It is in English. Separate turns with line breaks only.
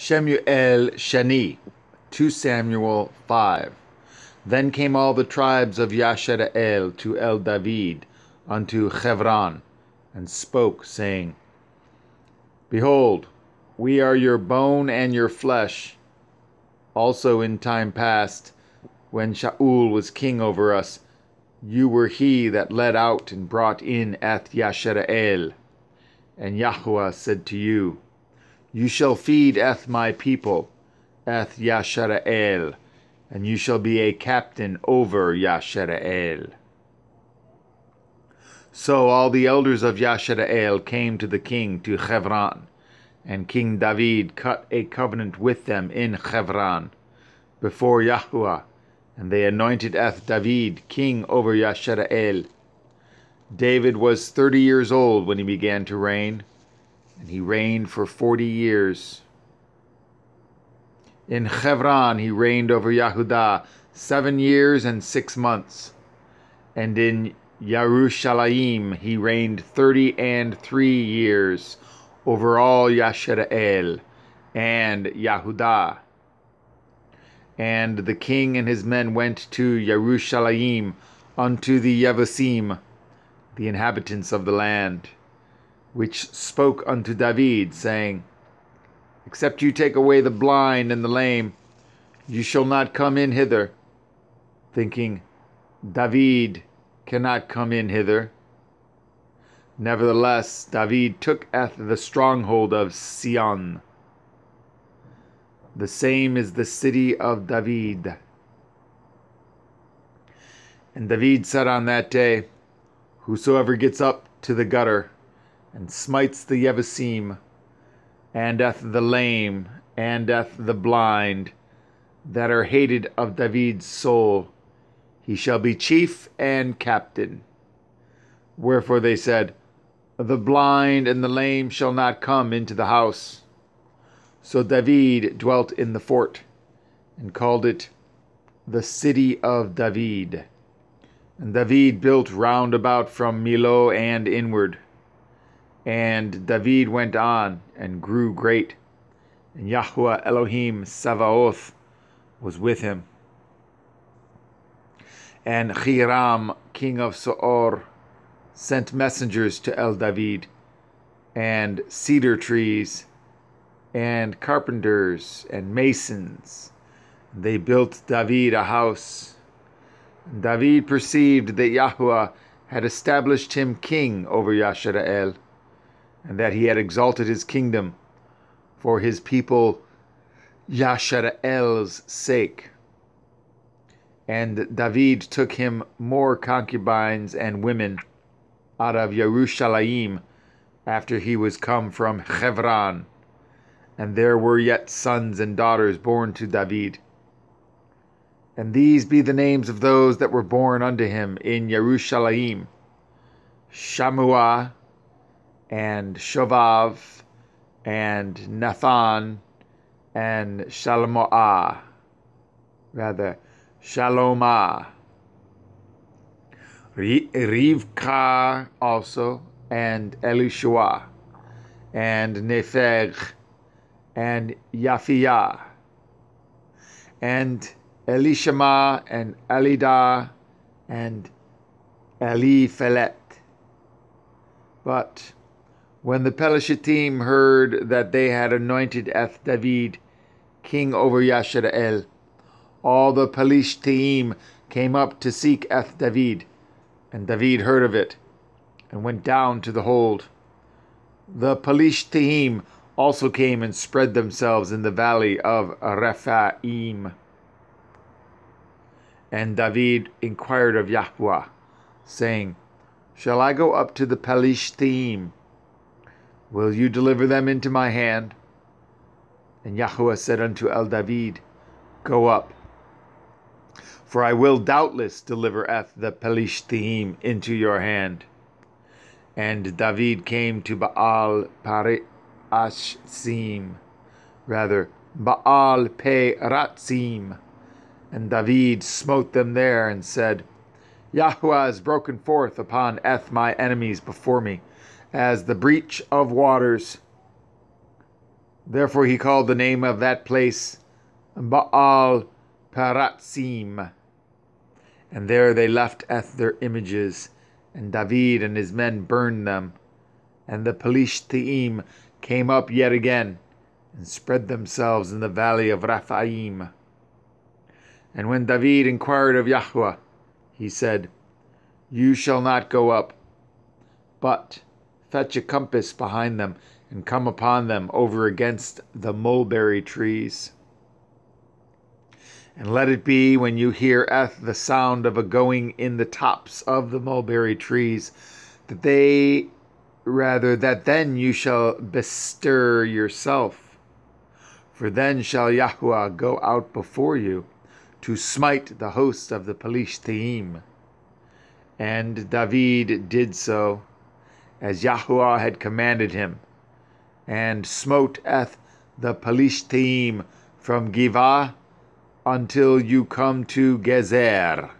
Shemuel Shani, 2 Samuel 5. Then came all the tribes of Yashara'el to El David unto Chevron, and spoke, saying, Behold, we are your bone and your flesh. Also in time past, when Shaul was king over us, you were he that led out and brought in Eth Yashara'el. And Yahweh said to you, You shall feed Eth my people, Eth Yashara'el, and you shall be a captain over Yashara'el. So all the elders of Yashara'el came to the king to Chevron, and King David cut a covenant with them in Chevron before Yahweh, and they anointed Eth David king over Yashara'el. David was thirty years old when he began to reign, and he reigned for forty years. In Chevron he reigned over Yehudah seven years and six months, and in Yerushalayim he reigned thirty and three years over all Yashara'el and Yehudah. And the king and his men went to Yerushalayim unto the Yevusim, the inhabitants of the land, which spoke unto David, saying, Except you take away the blind and the lame, you shall not come in hither. Thinking, David cannot come in hither. Nevertheless, David took at the stronghold of Sion. The same is the city of David. And David said on that day, Whosoever gets up to the gutter and smites the Yevusim, and doth the lame, and doth the blind, that are hated of David's soul, he shall be chief and captain. Wherefore they said, The blind and the lame shall not come into the house. So David dwelt in the fort, and called it the city of David. And David built round about from Millo and inward. And David went on and grew great, and Yahweh Elohim Savaoth was with him. And Hiram, king of Soor, sent messengers to El David, and cedar trees, and carpenters, and masons. They built David a house David perceived that Yahweh had established him king over Yashara'el, and that he had exalted his kingdom for his people Yashara'el's sake. And David took him more concubines and women out of Yerushalayim after he was come from Chevron, and there were yet sons and daughters born to David. And these be the names of those that were born unto him in Yerushalayim Shammua, and Shovav, and Nathan, and Shalomoah. Rather, Shalomah. Rivka also, and Elishua, and Nepheg, and Yafiah, and Elishama and Elidah and Eliphelet. But when the Pelashitim heard that they had anointed Eth David king over Yashara'el, all the Pelishtim came up to seek Eth David, and David heard of it, and went down to the hold. The Pelishtim also came and spread themselves in the valley of Rephaim. And David inquired of Yahweh, saying, Shall I go up to the Pelishtim? Will you deliver them into my hand? And Yahweh said unto El David, Go up, for I will doubtless deliver Eth the Pelishtim into your hand. And David came to Baal Parashim, rather Baal Peratzim, and David smote them there and said, Yahweh has broken forth upon Eth my enemies before me, as the breach of waters. Therefore he called the name of that place Baal Perazim. And there they left eth their images, and David and his men burned them. And the Pelishtim came up yet again, and spread themselves in the valley of Raphaim. And when David inquired of Yahweh, he said, You shall not go up, but fetch a compass behind them, and come upon them over against the mulberry trees. And let it be when you hear eth the sound of a going in the tops of the mulberry trees, that they rather that then you shall bestir yourself. For then shall Yahweh go out before you to smite the host of the Pelishtim. And David did so, as Yahweh had commanded him, and smote eth the Pelishtim from Givah until you come to Gezer.